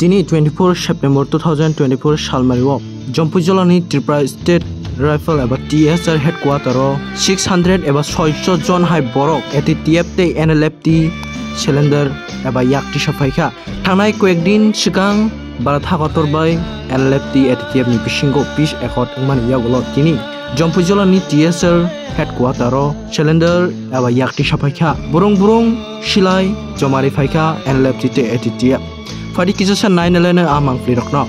তিনি twenty four September two thousand twenty four Salmari of জম্পু জলানি Tripura state rifle এবার T S TSR headquarter six hundred এবার ছয়শো জন high বরক এল F টি cylinder এবার ইয়াকটি সাফাইখা থানায় কয়েকদিন সিগাং বারা থাকাতর by N L F T এতে টিএফনি বিশিঙ্গ বিশ একত মান ইয়াগুলো তিনি। জম্পু জলানি T S TSR headquarter cylinder এবার ইয়াকটি সাফাইখা বুরং বুরং শিলাই জমারি ফাইকা এন এল এফ টি এনএলএফটিতে এটি T F Fadi Kizusan 911 amang Fliroknok.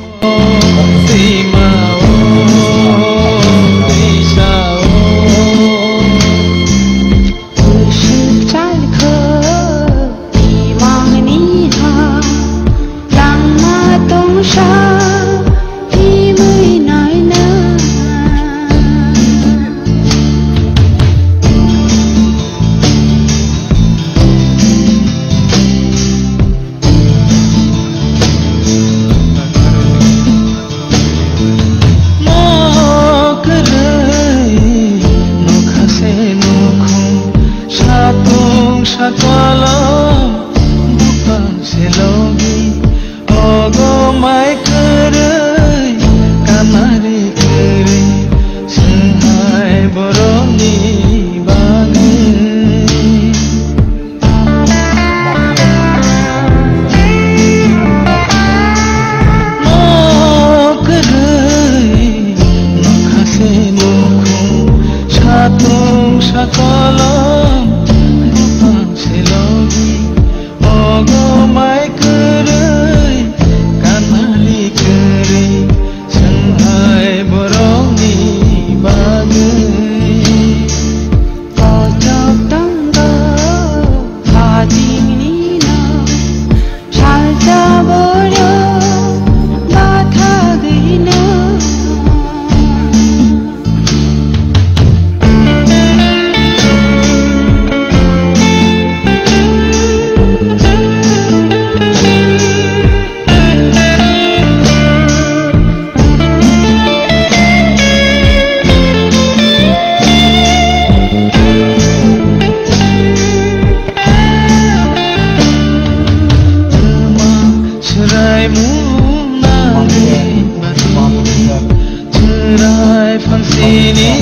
sini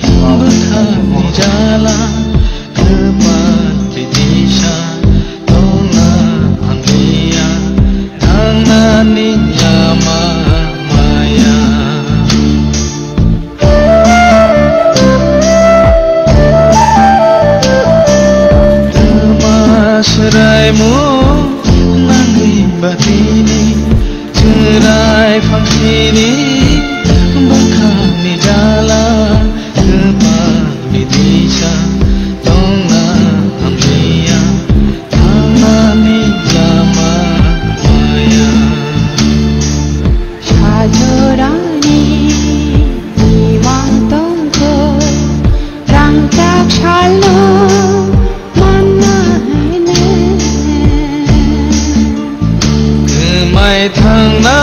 berhami jalan ke mati desa Tona Andrea Tanani Jamal Seraimu tháng năm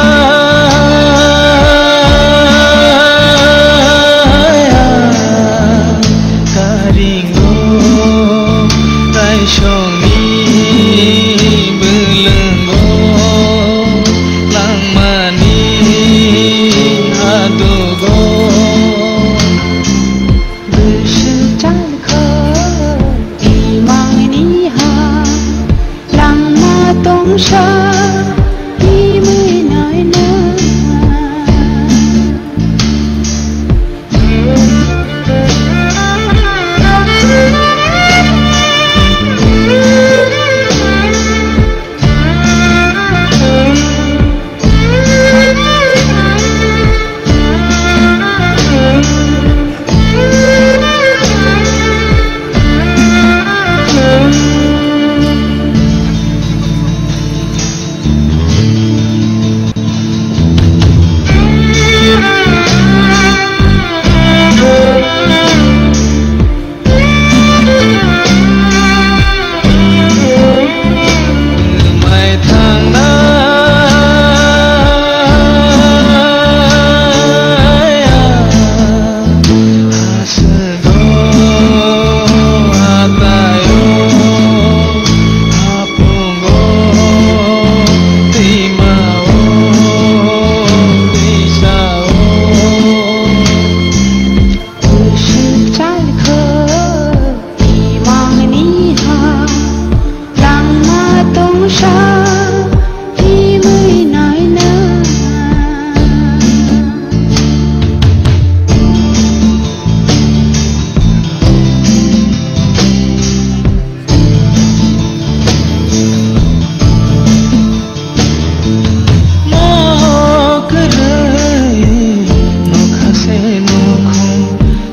মুখম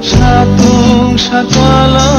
সাতুং সাকালা